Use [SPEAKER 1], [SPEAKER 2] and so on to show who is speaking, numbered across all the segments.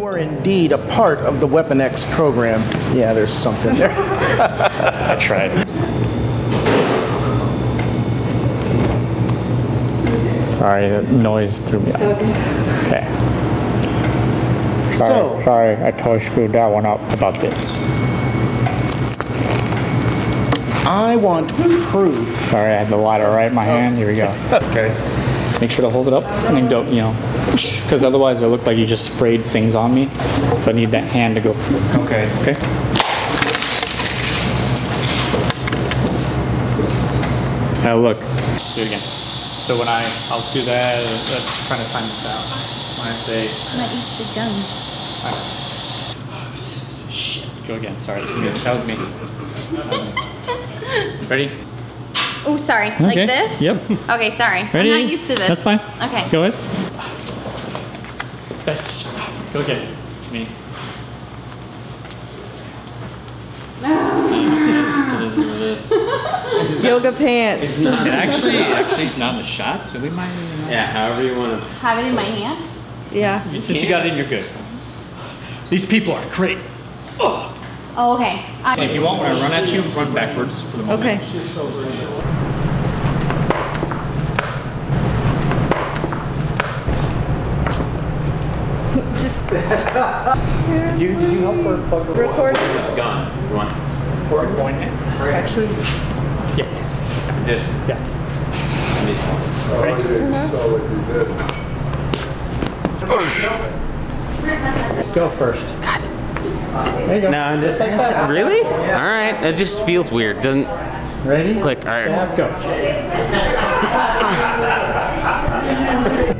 [SPEAKER 1] were indeed a part of the Weapon X program. Yeah, there's something there.
[SPEAKER 2] I tried. Sorry, the noise threw me off. Okay. Sorry,
[SPEAKER 1] So-
[SPEAKER 2] sorry, I totally screwed that one up about this.
[SPEAKER 1] I want proof.
[SPEAKER 2] Sorry, I had the lighter right in my hand. Here we go.
[SPEAKER 1] Okay.
[SPEAKER 2] Make sure to hold it up and don't, you know, because otherwise it look like you just sprayed things on me. So I need that hand to go.
[SPEAKER 1] Okay.
[SPEAKER 2] Okay. Now look. Do it again. So when I, I'll do that, uh, trying to find this out. When I say,
[SPEAKER 3] I'm not used to guns.
[SPEAKER 2] shit, go again. Sorry, that's me. That was me. Ready?
[SPEAKER 3] Oh, sorry. Like
[SPEAKER 2] Okay.
[SPEAKER 3] this?
[SPEAKER 2] Yep.
[SPEAKER 3] Okay, sorry.
[SPEAKER 2] Ready?
[SPEAKER 3] I'm not used to this.
[SPEAKER 2] That's fine.
[SPEAKER 3] Okay.
[SPEAKER 2] Go ahead. That's, go again. It's me. It is what it is.
[SPEAKER 4] Yoga pants.
[SPEAKER 2] It's not, it actually, actually, it's not in the shot, so we might.
[SPEAKER 5] Yeah, however you want to.
[SPEAKER 3] Have it in my hand?
[SPEAKER 4] Yeah.
[SPEAKER 2] Since you got it in, you're good. These people are great.
[SPEAKER 3] Oh, okay.
[SPEAKER 2] And if you want, when I run at you, run backwards for the moment.
[SPEAKER 4] Okay.
[SPEAKER 2] You, did you help her plug the
[SPEAKER 4] Record.
[SPEAKER 5] Gun. You want
[SPEAKER 2] Or point it?
[SPEAKER 4] Actually,
[SPEAKER 2] Yeah.
[SPEAKER 5] this?
[SPEAKER 2] Yeah. Go first. God. There you go.
[SPEAKER 5] No, just
[SPEAKER 2] like that.
[SPEAKER 5] Really? All right. It just feels weird. Doesn't
[SPEAKER 2] Ready?
[SPEAKER 5] click. All right.
[SPEAKER 2] Yeah, go.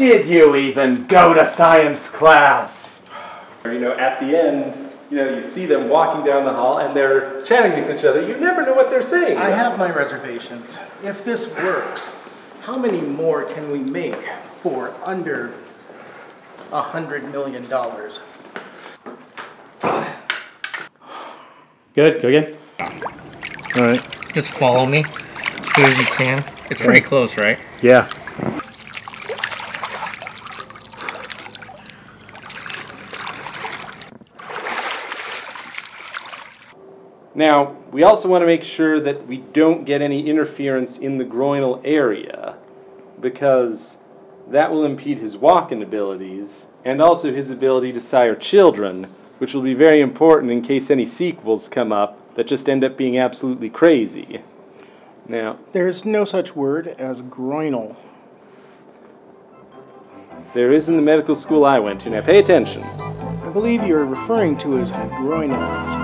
[SPEAKER 6] Did you even go to science class?
[SPEAKER 7] You know, at the end, you know, you see them walking down the hall and they're chatting with each other. You never know what they're saying.
[SPEAKER 1] I have my reservations. If this works, how many more can we make for under a hundred million dollars?
[SPEAKER 2] Good, go again.
[SPEAKER 6] All right.
[SPEAKER 8] Just follow me as soon as you can. It's very close, right?
[SPEAKER 6] Yeah.
[SPEAKER 7] Now, we also want to make sure that we don't get any interference in the groinal area because that will impede his walking abilities and also his ability to sire children, which will be very important in case any sequels come up that just end up being absolutely crazy. Now,
[SPEAKER 1] There's no such word as groinal.
[SPEAKER 7] there is in the medical school I went to. Now, pay attention.
[SPEAKER 1] I believe you're referring to as groinals.